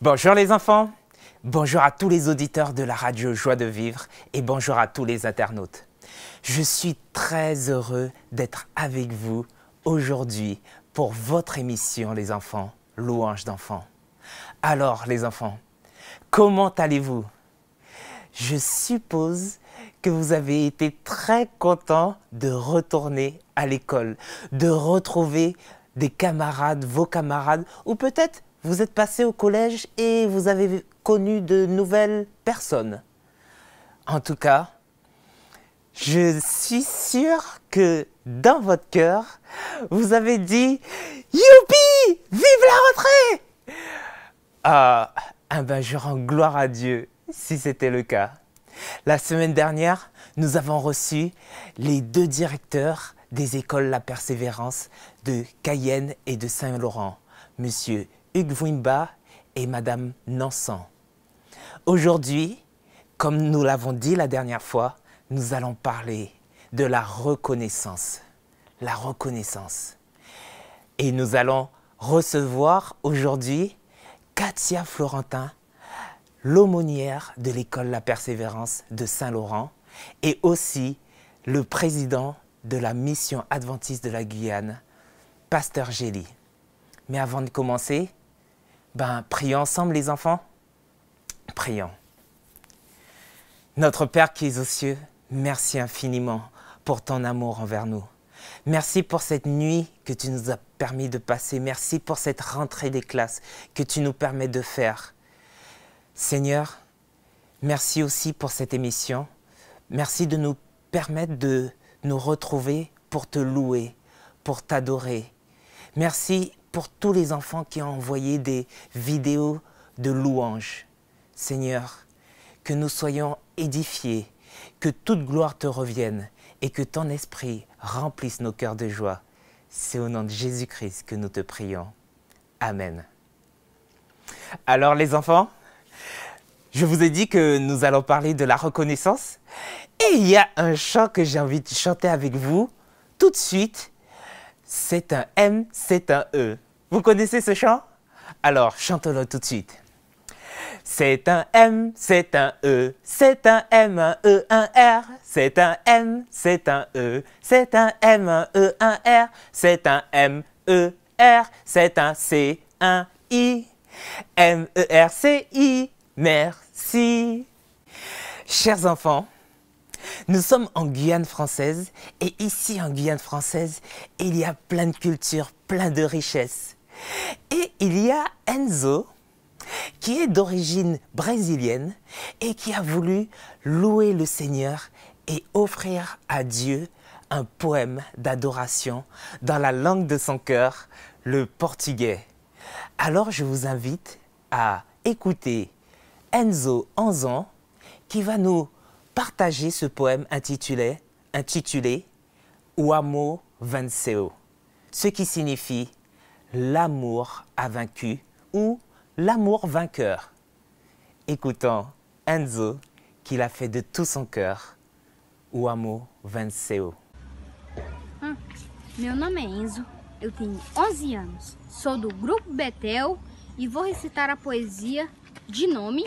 Bonjour les enfants, bonjour à tous les auditeurs de la radio Joie de Vivre et bonjour à tous les internautes. Je suis très heureux d'être avec vous aujourd'hui pour votre émission les enfants, Louange d'enfants. Alors les enfants, comment allez-vous? Je suppose que vous avez été très contents de retourner à l'école, de retrouver des camarades, vos camarades, ou peut-être vous êtes passé au collège et vous avez connu de nouvelles personnes. En tout cas, je suis sûr que dans votre cœur, vous avez dit Youpi Vive la rentrée Ah, ah ben je rends gloire à Dieu si c'était le cas. La semaine dernière, nous avons reçu les deux directeurs des écoles La Persévérance de Cayenne et de Saint-Laurent, Monsieur Hugues Wimba et Madame Nansan. Aujourd'hui, comme nous l'avons dit la dernière fois, nous allons parler de la reconnaissance. La reconnaissance. Et nous allons recevoir aujourd'hui Katia Florentin, l'aumônière de l'école La Persévérance de Saint-Laurent et aussi le président de la mission adventiste de la Guyane, Pasteur Gély. Mais avant de commencer, ben, prions ensemble les enfants. Prions. Notre Père qui es aux cieux, merci infiniment pour ton amour envers nous. Merci pour cette nuit que tu nous as permis de passer. Merci pour cette rentrée des classes que tu nous permets de faire. Seigneur, merci aussi pour cette émission. Merci de nous permettre de nous retrouver pour te louer, pour t'adorer. Merci pour tous les enfants qui ont envoyé des vidéos de louanges. Seigneur, que nous soyons édifiés, que toute gloire te revienne et que ton esprit remplisse nos cœurs de joie. C'est au nom de Jésus-Christ que nous te prions. Amen. Alors les enfants, je vous ai dit que nous allons parler de la reconnaissance et il y a un chant que j'ai envie de chanter avec vous tout de suite. C'est un M, c'est un E. Vous connaissez ce chant? Alors, chantons-le tout de suite. C'est un M, c'est un E, c'est un M, un E, un R. C'est un M, c'est un E, c'est un M, un E, un R. C'est un M, E, R. C'est un C, un I. M, E, R, C, I. Merci. Chers enfants, nous sommes en Guyane française et ici en Guyane française, il y a plein de cultures, plein de richesses. Et il y a Enzo qui est d'origine brésilienne et qui a voulu louer le Seigneur et offrir à Dieu un poème d'adoration dans la langue de son cœur, le portugais. Alors je vous invite à écouter Enzo Anzan qui va nous partager ce poème intitulé, intitulé O amor venceu, ce qui signifie l'amour a vaincu ou l'amour vainqueur. Écoutons Enzo qui l'a fait de tout son cœur. O amor venceu. Meu nome é Enzo, eu tenho 11 anos, sou do grupo Betel e vou recitar a poesia de nome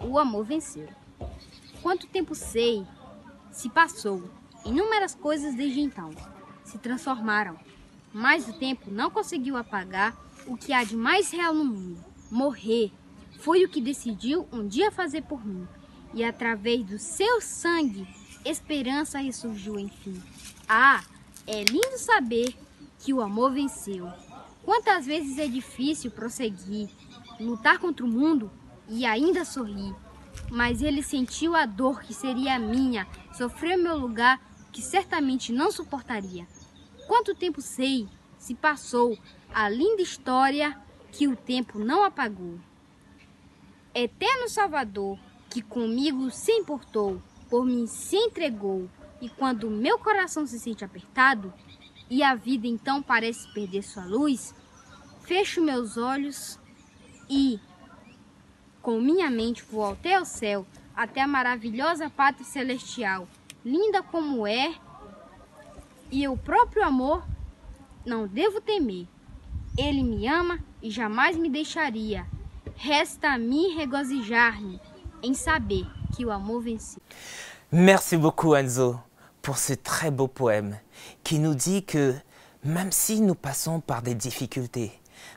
O Amor Venceu. Quanto tempo sei se passou, inúmeras coisas desde então se transformaram, mas o tempo não conseguiu apagar o que há de mais real no mundo. Morrer foi o que decidiu um dia fazer por mim, e através do seu sangue, esperança ressurgiu enfim. Ah, é lindo saber que o amor venceu. Quantas vezes é difícil prosseguir, lutar contra o mundo e ainda sorrir. Mas ele sentiu a dor que seria minha, sofreu meu lugar que certamente não suportaria. Quanto tempo sei se passou a linda história que o tempo não apagou. Eterno Salvador, que comigo se importou, por mim se entregou, e quando meu coração se sente apertado e a vida então parece perder sua luz, fecho meus olhos e com minha mente vou até o céu, até a maravilhosa pátria celestial, linda como é, e o próprio amor não devo temer. Ele me ama e jamais me deixaria. Resta a mim regozijar-me em saber que o amor venceu. Merci beaucoup Enzo pour ce très beau poème qui nous dit que même si nous passons par des difficultés,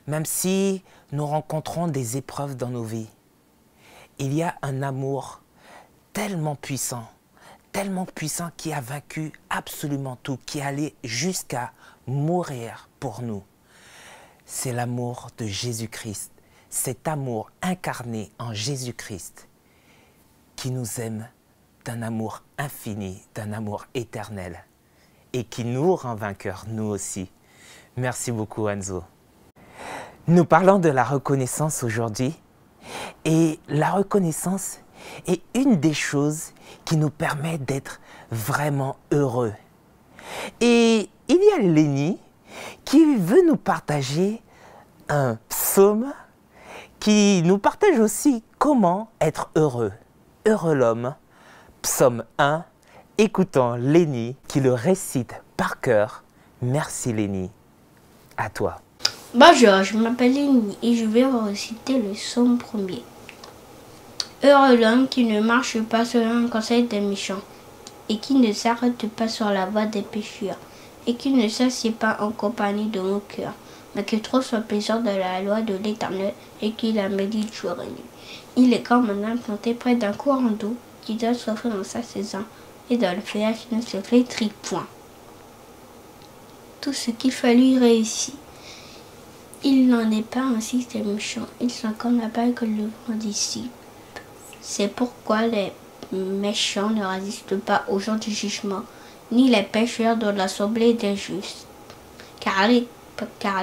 même si nous rencontrons des épreuves dans nos vies, il y a un amour tellement puissant, tellement puissant qui a vaincu absolument tout, qui allait jusqu'à mourir pour nous. C'est l'amour de Jésus-Christ, cet amour incarné en Jésus-Christ qui nous aime d'un amour infini, d'un amour éternel et qui nous rend vainqueurs, nous aussi. Merci beaucoup Enzo. Nous parlons de la reconnaissance aujourd'hui et la reconnaissance est une des choses qui nous permet d'être vraiment heureux. Et il y a Lénie qui veut nous partager un psaume qui nous partage aussi comment être heureux. Heureux l'homme, psaume 1, écoutons Lénie qui le récite par cœur. Merci Lénie. À toi. Bonjour, je m'appelle Lénie et je vais vous réciter le psaume premier. Heureux l'homme qui ne marche pas selon le conseil des méchants, et qui ne s'arrête pas sur la voie des pécheurs, et qui ne s'assied pas en compagnie de mon cœur, mais qui trouve son plaisir de la loi de l'Éternel, et qui la médite jour et nuit. Il est comme un arbre planté près d'un courant d'eau, qui donne son fruit dans sa saison, et dans le feuillage ne se flétrit point. Tout ce qu'il fait lui réussit. Il n'en est pas ainsi des méchants, ils sont comme la balle que le vent dissipe. C'est pourquoi les méchants ne résistent pas aux gens du jugement, ni les pécheurs de l'assemblée des justes. Car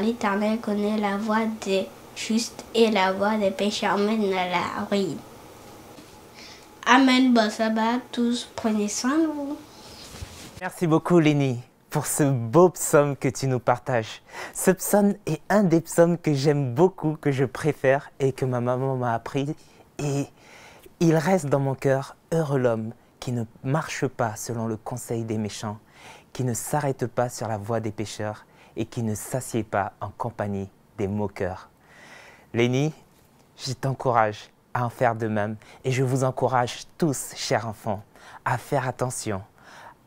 l'Éternel connaît la voie des justes et la voie des pécheurs mène à la ruine. Amen, bon sabbat tous, prenez soin de vous. Merci beaucoup Lénie pour ce beau psaume que tu nous partages. Ce psaume est un des psaumes que j'aime beaucoup, que je préfère et que ma maman m'a appris. Et il reste dans mon cœur, heureux l'homme qui ne marche pas selon le conseil des méchants, qui ne s'arrête pas sur la voie des pécheurs et qui ne s'assied pas en compagnie des moqueurs. Lénie, je t'encourage à en faire de même et je vous encourage tous, chers enfants, à faire attention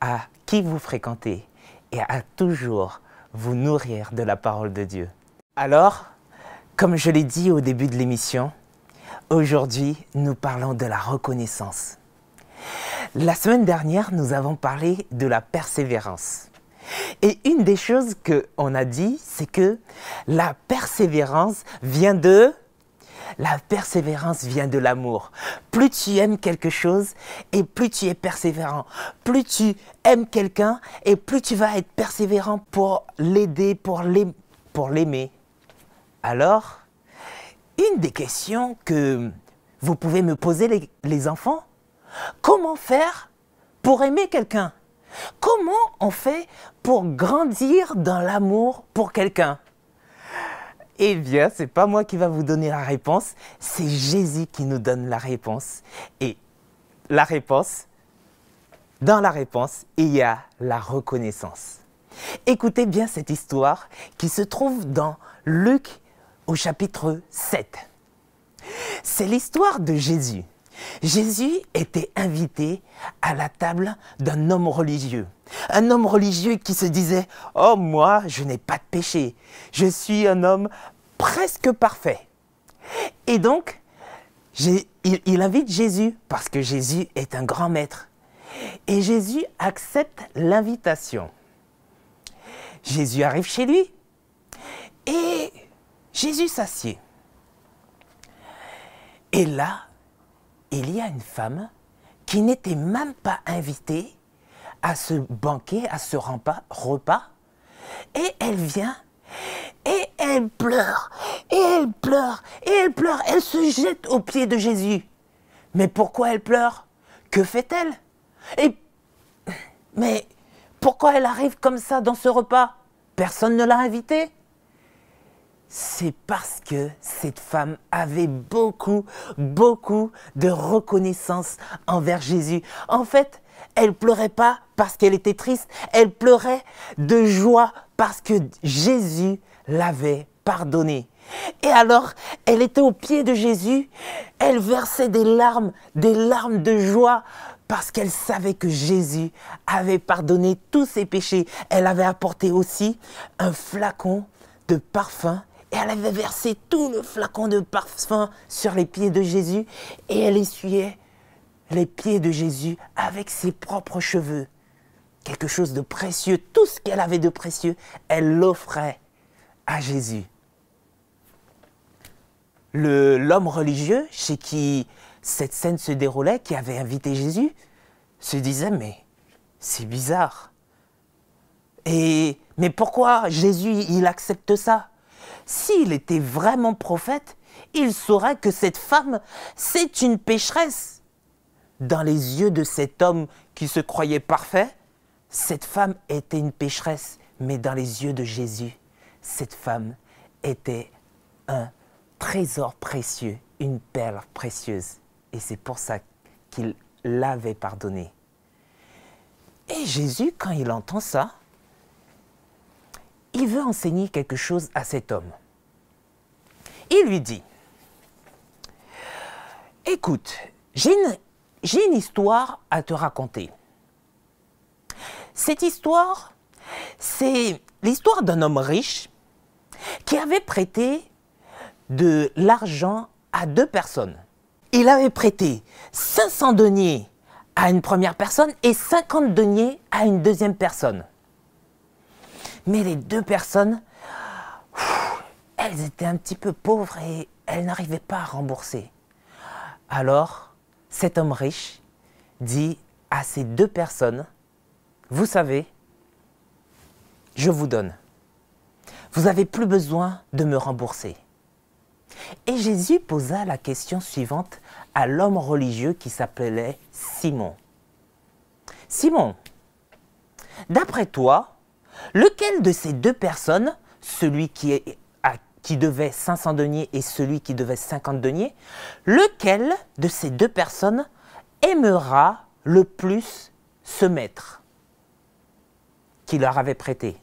à qui vous fréquentez et à toujours vous nourrir de la parole de Dieu. Alors, comme je l'ai dit au début de l'émission, aujourd'hui nous parlons de la reconnaissance. La semaine dernière, nous avons parlé de la persévérance. Et une des choses qu'on a dit, c'est que la persévérance vient de la persévérance vient de l'amour. Plus tu aimes quelque chose et plus tu es persévérant. Plus tu aimes quelqu'un et plus tu vas être persévérant pour l'aider, pour l'aimer. Alors, une des questions que vous pouvez me poser les, enfants, comment faire pour aimer quelqu'un? Comment on fait pour grandir dans l'amour pour quelqu'un? Eh bien, ce n'est pas moi qui va vous donner la réponse, c'est Jésus qui nous donne la réponse. Et la réponse, dans la réponse, il y a la reconnaissance. Écoutez bien cette histoire qui se trouve dans Luc au chapitre 7. C'est l'histoire de Jésus. Jésus était invité à la table d'un homme religieux. Un homme religieux qui se disait, Oh moi, je n'ai pas de péché. Je suis un homme presque parfait. Et donc, il, il invite Jésus parce que Jésus est un grand maître. Et Jésus accepte l'invitation. Jésus arrive chez lui et Jésus s'assied. Et là, il y a une femme qui n'était même pas invitée à ce banquet, à ce repas, et elle vient et elle pleure, et elle pleure, et elle pleure, elle se jette aux pieds de Jésus. Mais pourquoi elle pleure? Que fait-elle? Et mais pourquoi elle arrive comme ça dans ce repas? Personne ne l'a invitée? C'est parce que cette femme avait beaucoup, beaucoup de reconnaissance envers Jésus. En fait, elle pleurait pas parce qu'elle était triste, elle pleurait de joie parce que Jésus l'avait pardonné. Et alors, elle était au pied de Jésus, elle versait des larmes, des larmes de joie, parce qu'elle savait que Jésus avait pardonné tous ses péchés. Elle avait apporté aussi un flacon de parfum et elle avait versé tout le flacon de parfum sur les pieds de Jésus et elle essuyait les pieds de Jésus avec ses propres cheveux. Quelque chose de précieux, tout ce qu'elle avait de précieux, elle l'offrait à Jésus. L'homme religieux chez qui cette scène se déroulait, qui avait invité Jésus, se disait mais c'est bizarre. Et mais pourquoi Jésus il accepte ça? S'il était vraiment prophète, il saurait que cette femme c'est une pécheresse. Dans les yeux de cet homme qui se croyait parfait, cette femme était une pécheresse, mais dans les yeux de Jésus, cette femme était un trésor précieux, une perle précieuse. Et c'est pour ça qu'il l'avait pardonné. Et Jésus, quand il entend ça, il veut enseigner quelque chose à cet homme. Il lui dit, écoute, j'ai une, histoire à te raconter. Cette histoire, c'est l'histoire d'un homme riche qui avait prêté de l'argent à deux personnes il avait prêté 500 deniers à une première personne et 50 deniers à une deuxième personne. Mais les deux personnes, elles étaient un petit peu pauvres et elles n'arrivaient pas à rembourser. Alors, cet homme riche dit à ces deux personnes, vous savez, je vous donne. Vous n'avez plus besoin de me rembourser. Et Jésus posa la question suivante à l'homme religieux qui s'appelait Simon. Simon, d'après toi, lequel de ces deux personnes, celui qui, qui devait 500 deniers et celui qui devait 50 deniers, lequel de ces deux personnes aimera le plus ce maître qui leur avait prêté?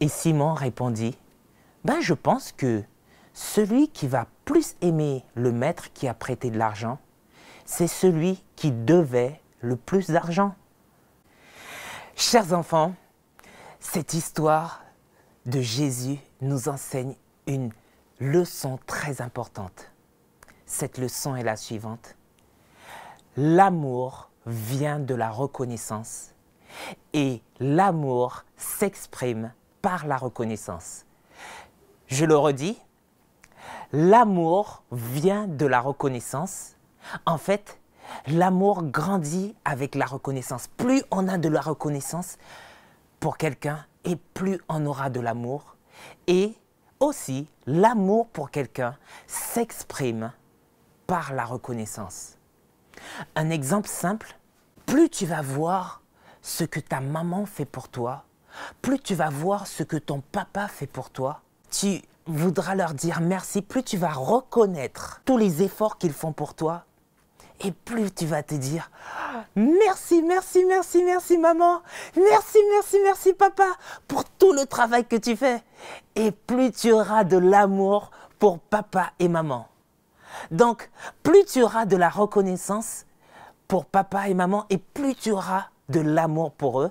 Et Simon répondit, ben je pense que celui qui va plus aimer le maître qui a prêté de l'argent, c'est celui qui devait le plus d'argent. Chers enfants, cette histoire de Jésus nous enseigne une leçon très importante. Cette leçon est la suivante. L'amour vient de la reconnaissance et l'amour s'exprime par la reconnaissance. Je le redis, L'amour vient de la reconnaissance. En fait, l'amour grandit avec la reconnaissance. Plus on a de la reconnaissance pour quelqu'un, et plus on aura de l'amour. Et aussi, l'amour pour quelqu'un s'exprime par la reconnaissance. Un exemple simple, plus tu vas voir ce que ta maman fait pour toi, plus tu vas voir ce que ton papa fait pour toi, tu voudras leur dire merci, plus tu vas reconnaître tous les efforts qu'ils font pour toi, et plus tu vas te dire merci, merci, merci, merci maman, merci, merci, merci papa pour tout le travail que tu fais. Et plus tu auras de l'amour pour papa et maman. Donc, plus tu auras de la reconnaissance pour papa et maman, et plus tu auras de l'amour pour eux.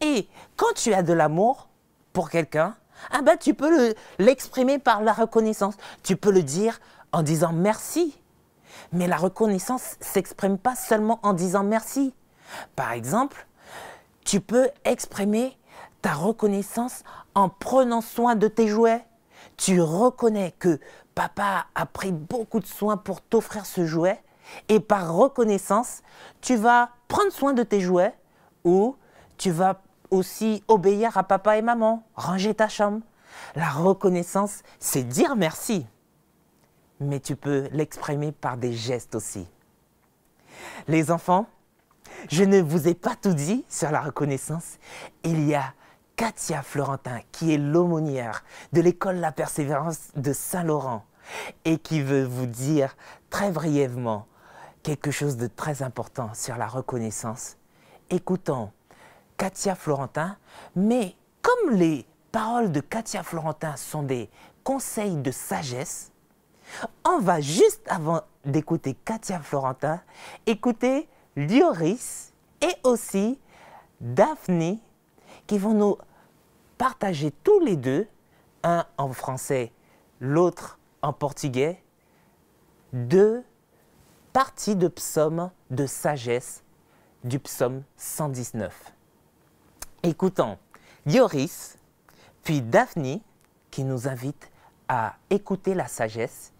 Et quand tu as de l'amour pour quelqu'un, ah ben, tu peux l'exprimer par la reconnaissance. Tu peux le dire en disant merci. Mais la reconnaissance s'exprime pas seulement en disant merci. Par exemple, tu peux exprimer ta reconnaissance en prenant soin de tes jouets. Tu reconnais que papa a pris beaucoup de soin pour t'offrir ce jouet et par reconnaissance, tu vas prendre soin de tes jouets ou tu vas aussi obéir à papa et maman, ranger ta chambre. La reconnaissance, c'est dire merci. Mais tu peux l'exprimer par des gestes aussi. Les enfants, je ne vous ai pas tout dit sur la reconnaissance. Il y a Katia Florentin, qui est l'aumônière de l'école La Persévérance de Saint-Laurent et qui veut vous dire très brièvement quelque chose de très important sur la reconnaissance. Écoutons Katia Florentin, mais comme les paroles de Katia Florentin sont des conseils de sagesse, on va juste avant d'écouter Katia Florentin, écouter Lioris et aussi Daphné qui vont nous partager tous les deux, un en français, l'autre en portugais, deux parties de psaume de sagesse du psaume 119. Écoutons Dioris, puis Daphne qui nous invite à écouter la sagesse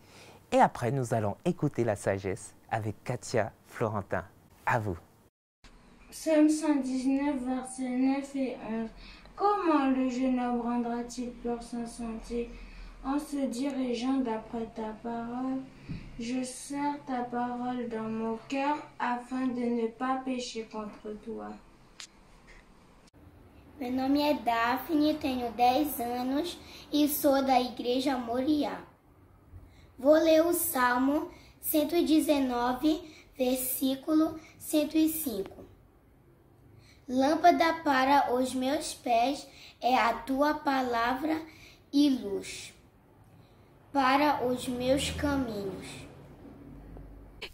et après nous allons écouter la sagesse avec Katia Florentin. À vous. Psaume 119, versets 9 et 11. Comment le jeune homme rendra-t-il peur sans santé en se dirigeant d'après ta parole Je serre ta parole dans mon cœur afin de ne pas pécher contre toi. Meu nome é Daphne, tenho 10 anos e sou da Igreja Moriá. Vou ler o Salmo 119, versículo 105. Lâmpada para os meus pés é a tua palavra e luz para os meus caminhos.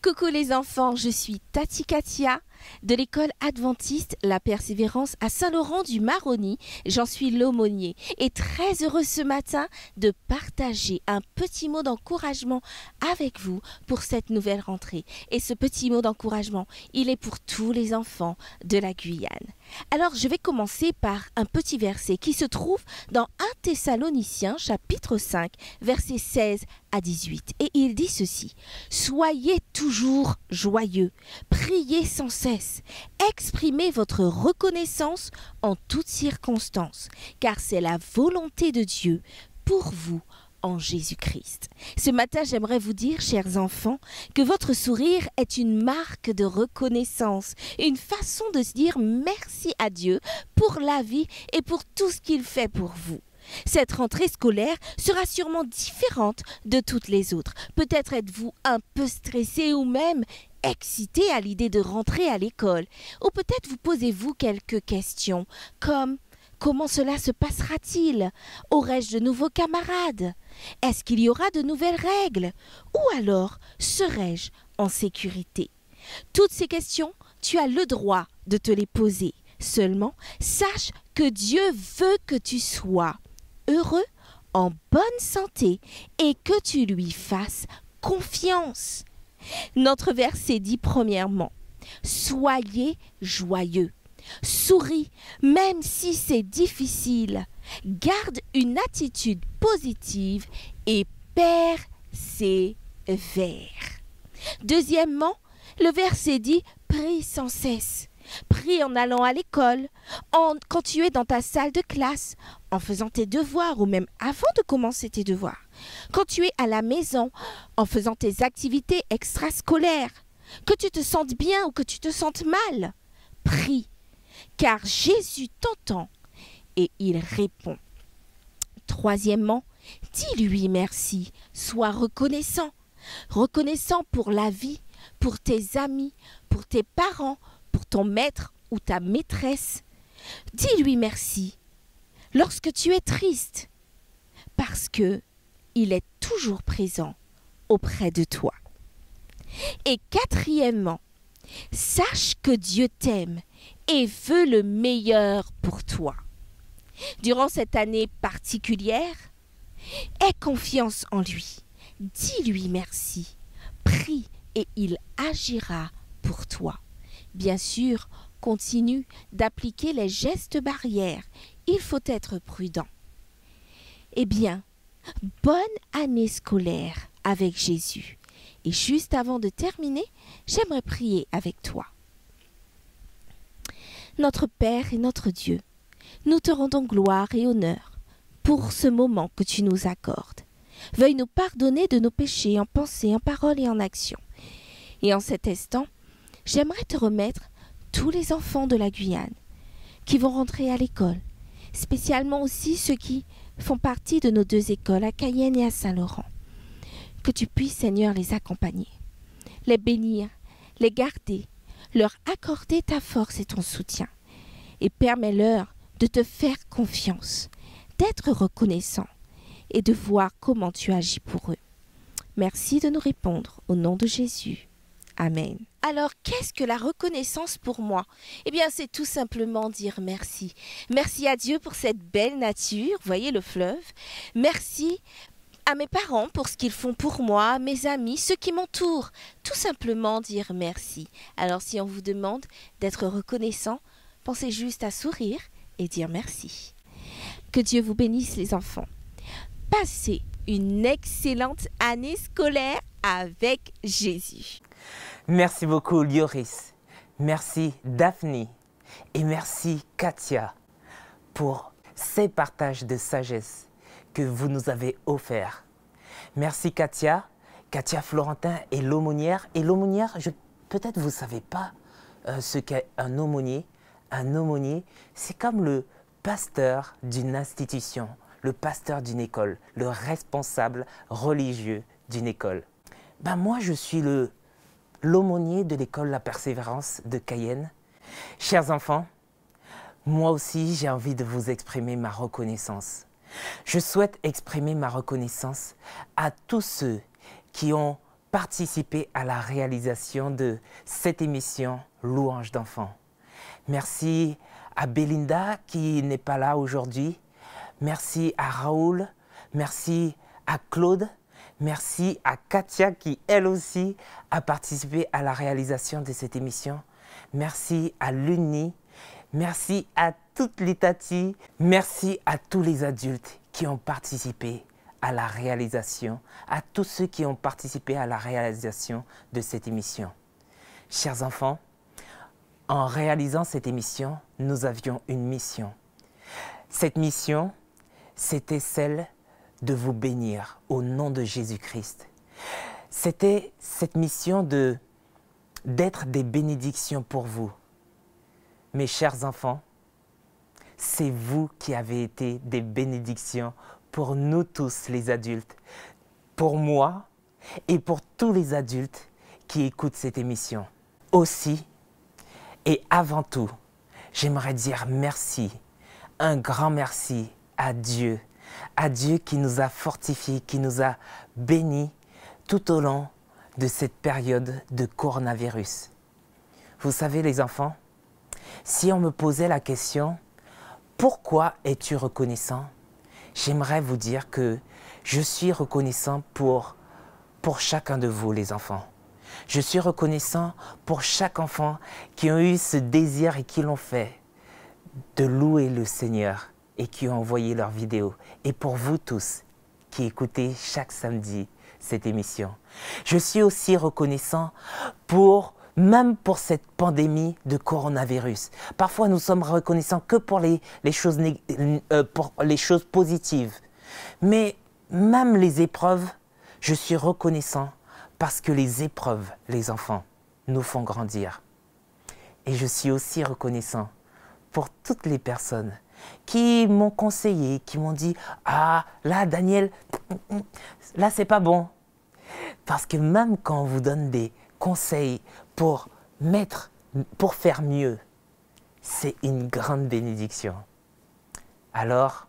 Coucou les enfants, je suis Tati Katia de l'école adventiste La Persévérance à Saint-Laurent du Maroni. J'en suis l'aumônier et très heureux ce matin de partager un petit mot d'encouragement avec vous pour cette nouvelle rentrée. Et ce petit mot d'encouragement, il est pour tous les enfants de la Guyane. Alors je vais commencer par un petit verset qui se trouve dans 1 Thessaloniciens chapitre 5 verset 16 à 18 et il dit ceci Soyez toujours joyeux, priez sans cesse, exprimez votre reconnaissance en toutes circonstances, car c'est la volonté de Dieu pour vous en Jésus-Christ. Ce matin, j'aimerais vous dire, chers enfants, que votre sourire est une marque de reconnaissance, une façon de se dire merci à Dieu pour la vie et pour tout ce qu'il fait pour vous. Cette rentrée scolaire sera sûrement différente de toutes les autres. Peut-être êtes-vous un peu stressé ou même excité à l'idée de rentrer à l'école. Ou peut-être vous posez-vous quelques questions comme Comment cela se passera-t-il? Aurai-je de nouveaux camarades? Est-ce qu'il y aura de nouvelles règles? Ou alors serai-je en sécurité? Toutes ces questions, tu as le droit de te les poser. Seulement, sache que Dieu veut que tu sois heureux, en bonne santé et que tu lui fasses confiance. Notre verset dit premièrement, Soyez joyeux. Souris, même si c'est difficile. Garde une attitude positive et persévère. Deuxièmement, le verset dit prie sans cesse. Prie en allant à l'école, quand tu es dans ta salle de classe, en faisant tes devoirs ou même avant de commencer tes devoirs. Quand tu es à la maison, en faisant tes activités extrascolaires. Que tu te sentes bien ou que tu te sentes mal. Prie car Jésus t'entend et il répond. Troisièmement, dis-lui merci, sois reconnaissant, reconnaissant pour la vie, pour tes amis, pour tes parents, pour ton maître ou ta maîtresse. Dis-lui merci lorsque tu es triste, parce que il est toujours présent auprès de toi. Et quatrièmement, sache que Dieu t'aime et veut le meilleur pour toi. Durant cette année particulière, aie confiance en lui. Dis-lui merci. Prie et il agira pour toi. Bien sûr, continue d'appliquer les gestes barrières. Il faut être prudent. Eh bien, bonne année scolaire avec Jésus. Et juste avant de terminer, j'aimerais prier avec toi. Notre Père et notre Dieu, nous te rendons gloire et honneur pour ce moment que tu nous accordes. Veuille nous pardonner de nos péchés en pensée, en parole et en action. Et en cet instant, j'aimerais te remettre tous les enfants de la Guyane qui vont rentrer à l'école, spécialement aussi ceux qui font partie de nos deux écoles à Cayenne et à Saint-Laurent. Que tu puisses, Seigneur, les accompagner, les bénir, les garder, leur accorder ta force et ton soutien, et permets-leur de te faire confiance, d'être reconnaissant, et de voir comment tu agis pour eux. Merci de nous répondre au nom de Jésus. Amen. Alors, qu'est-ce que la reconnaissance pour moi? Eh bien, c'est tout simplement dire merci. Merci à Dieu pour cette belle nature, voyez le fleuve. Merci à mes parents pour ce qu'ils font pour moi, mes amis, ceux qui m'entourent. Tout simplement dire merci. Alors, si on vous demande d'être reconnaissant, pensez juste à sourire et dire merci. Que Dieu vous bénisse les enfants. Passez une excellente année scolaire avec Jésus. Merci beaucoup Lioris. Merci Daphne. Et merci Katia pour ces partages de sagesse que vous nous avez offerts. Merci Katia, Katia Florentin et l'aumônière. Et l'aumônière, peut-être vous ne savez pas euh, ce qu'est un aumônier. Un aumônier, c'est comme le pasteur d'une institution, le pasteur d'une école, le responsable religieux d'une école. Ben moi, je suis le l'aumônier de l'école La Persévérance de Cayenne. Chers enfants, moi aussi j'ai envie de vous exprimer ma reconnaissance. Je souhaite exprimer ma reconnaissance à tous ceux qui ont participé à la réalisation de cette émission Louange d'enfants. Merci à Belinda qui n'est pas là aujourd'hui. Merci à Raoul. Merci à Claude. Merci à Katia qui, elle aussi, a participé à la réalisation de cette émission. Merci à l'UNI. Merci à toutes les tatis. Merci à tous les adultes qui ont participé à la réalisation, à tous ceux qui ont participé à la réalisation de cette émission. Chers enfants, en réalisant cette émission, nous avions une mission. Cette mission, c'était celle de vous bénir au nom de Jésus-Christ. C'était cette mission de d'être des bénédictions pour vous. Mes chers enfants, c'est vous qui avez été des bénédictions pour nous tous les adultes, pour moi et pour tous les adultes qui écoutent cette émission. Aussi et avant tout, j'aimerais dire merci, un grand merci à Dieu à Dieu qui nous a fortifiés, qui nous a bénis tout au long de cette période de coronavirus. Vous savez les enfants, si on me posait la question, pourquoi es-tu reconnaissant? J'aimerais vous dire que je suis reconnaissant pour, pour chacun de vous les enfants. Je suis reconnaissant pour chaque enfant qui a eu ce désir et qui l'ont fait de louer le Seigneur et qui ont envoyé leurs vidéos. Et pour vous tous qui écoutez chaque samedi cette émission. Je suis aussi reconnaissant pour même pour cette pandémie de coronavirus. Parfois, nous sommes reconnaissants que pour les, les choses, euh, pour les choses positives. Mais même les épreuves, je suis reconnaissant parce que les épreuves, les enfants, nous font grandir. Et je suis aussi reconnaissant pour toutes les personnes qui m'ont conseillé, qui m'ont dit Ah, là, Daniel, là, c'est pas bon. Parce que même quand on vous donne des conseils pour mettre, pour faire mieux, c'est une grande bénédiction. Alors,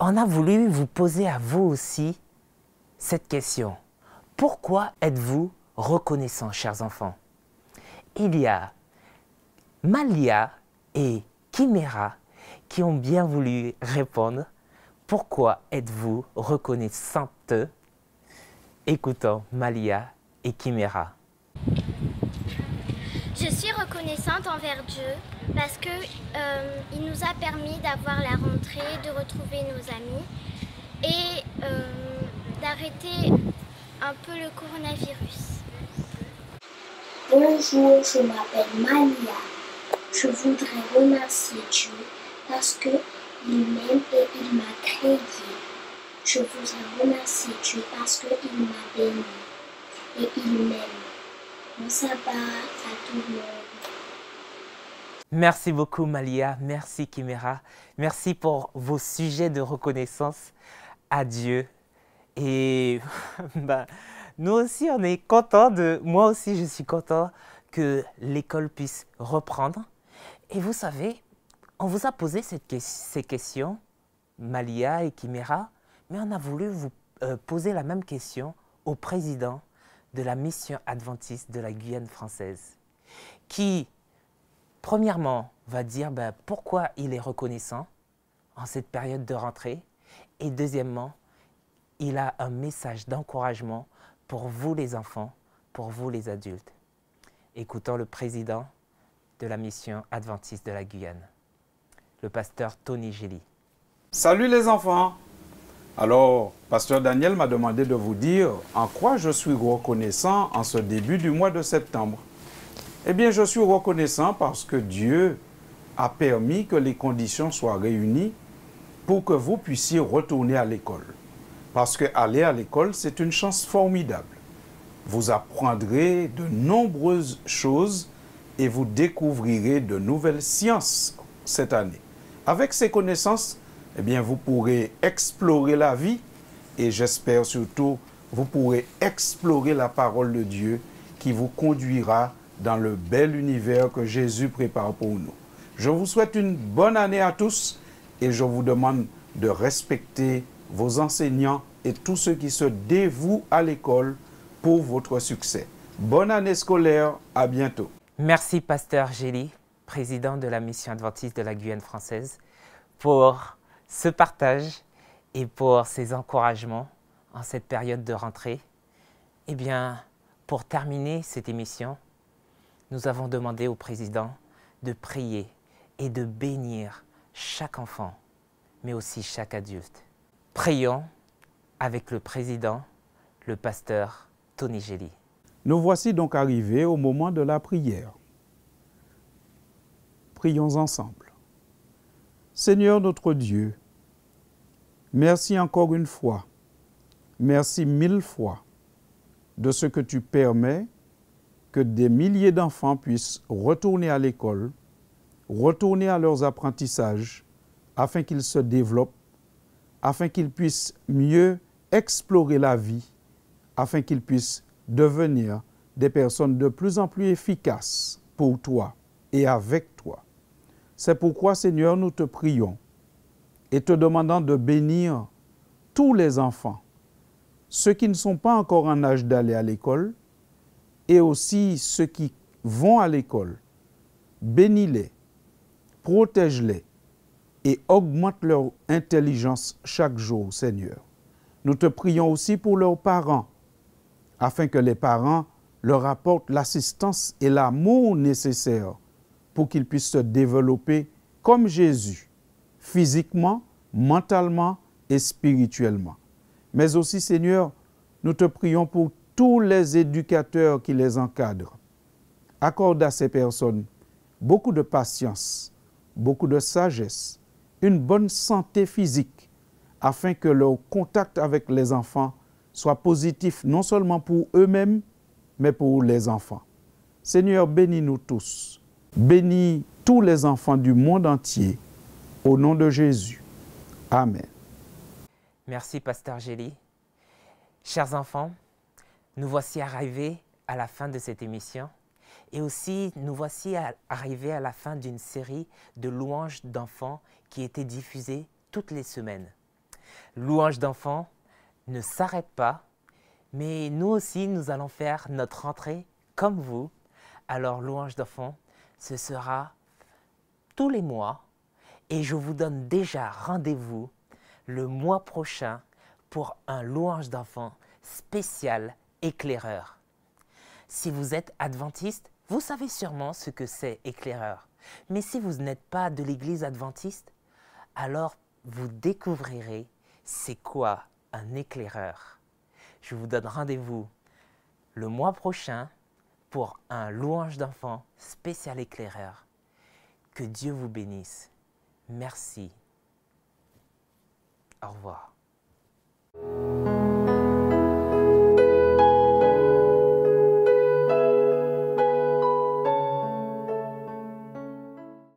on a voulu vous poser à vous aussi cette question. Pourquoi êtes-vous reconnaissant, chers enfants? Il y a Malia et Chimera qui ont bien voulu répondre. Pourquoi êtes-vous reconnaissante? Écoutons Malia et Chimera. Je suis reconnaissante envers Dieu parce que euh, il nous a permis d'avoir la rentrée, de retrouver nos amis et euh, d'arrêter un peu le coronavirus. Bonjour, je m'appelle Malia. Je voudrais remercier Dieu parce que il m'aime et il m'a créé. Je voudrais remercier Dieu parce qu'il m'a béni et il m'aime. Bon sabbat à tout le monde. Merci beaucoup Malia, merci Kimera, merci pour vos sujets de reconnaissance à Dieu. Et bah, nous aussi, on est contents de, moi aussi je suis content que l'école puisse reprendre. Et vous savez, on vous a posé ces questions, Malia et Kimera, mais on a voulu vous euh, poser la même question au président de la mission adventiste de la Guyane française, qui, premièrement, va dire ben, pourquoi il est reconnaissant en cette période de rentrée, et deuxièmement, il a un message d'encouragement pour vous les enfants, pour vous les adultes. Écoutons le président de la mission adventiste de la Guyane, le pasteur Tony Gély. Salut les enfants Alors, pasteur Daniel m'a demandé de vous dire en quoi je suis reconnaissant en ce début du mois de septembre. Eh bien, je suis reconnaissant parce que Dieu a permis que les conditions soient réunies pour que vous puissiez retourner à l'école. Parce que aller à l'école, c'est une chance formidable. Vous apprendrez de nombreuses choses et vous découvrirez de nouvelles sciences cette année. Avec ces connaissances, eh vous pourrez explorer la vie et j'espère surtout, vous pourrez explorer la parole de Dieu qui vous conduira dans le bel univers que Jésus prépare pour nous. Je vous souhaite une bonne année à tous et je vous demande de respecter vos enseignants et tous ceux qui se dévouent à l'école pour votre succès. Bonne année scolaire, à bientôt. Merci, pasteur Gély, président de la mission adventiste de la Guyane française, pour ce partage et pour ces encouragements en cette période de rentrée. Eh bien, pour terminer cette émission, nous avons demandé au président de prier et de bénir chaque enfant, mais aussi chaque adulte. Prions avec le président, le pasteur Tony Gély. Nous voici donc arrivés au moment de la prière. Prions ensemble. Seigneur notre Dieu, merci encore une fois, merci mille fois de ce que tu permets que des milliers d'enfants puissent retourner à l'école, retourner à leurs apprentissages, afin qu'ils se développent, afin qu'ils puissent mieux explorer la vie, afin qu'ils puissent devenir des personnes de plus en plus efficaces pour toi et avec toi. C'est pourquoi, Seigneur, nous te prions et te demandant de bénir tous les enfants, ceux qui ne sont pas encore en âge d'aller à l'école et aussi ceux qui vont à l'école. Bénis-les, protège-les et augmente leur intelligence chaque jour, Seigneur. Nous te prions aussi pour leurs parents, afin que les parents leur apportent l'assistance et l'amour nécessaires pour qu'ils puissent se développer comme Jésus, physiquement, mentalement et spirituellement. Mais aussi, Seigneur, nous te prions pour tous les éducateurs qui les encadrent. Accorde à ces personnes beaucoup de patience, beaucoup de sagesse, une bonne santé physique, afin que leur contact avec les enfants soit positif non seulement pour eux-mêmes, mais pour les enfants. Seigneur, bénis-nous tous. Bénis tous les enfants du monde entier. Au nom de Jésus. Amen. Merci, Pasteur Gély. Chers enfants, nous voici arrivés à la fin de cette émission. Et aussi, nous voici arrivés à la fin d'une série de louanges d'enfants qui était diffusée toutes les semaines. Louanges d'enfants ne s'arrête pas, mais nous aussi, nous allons faire notre entrée comme vous. Alors, louanges d'enfants, ce sera tous les mois et je vous donne déjà rendez-vous le mois prochain pour un louange d'enfants spécial éclaireur. Si vous êtes adventiste, vous savez sûrement ce que c'est éclaireur. Mais si vous n'êtes pas de l'église adventiste, alors vous découvrirez c'est quoi un éclaireur. Je vous donne rendez-vous le mois prochain pour un louange d'enfant spécial éclaireur. Que Dieu vous bénisse. Merci. Au revoir.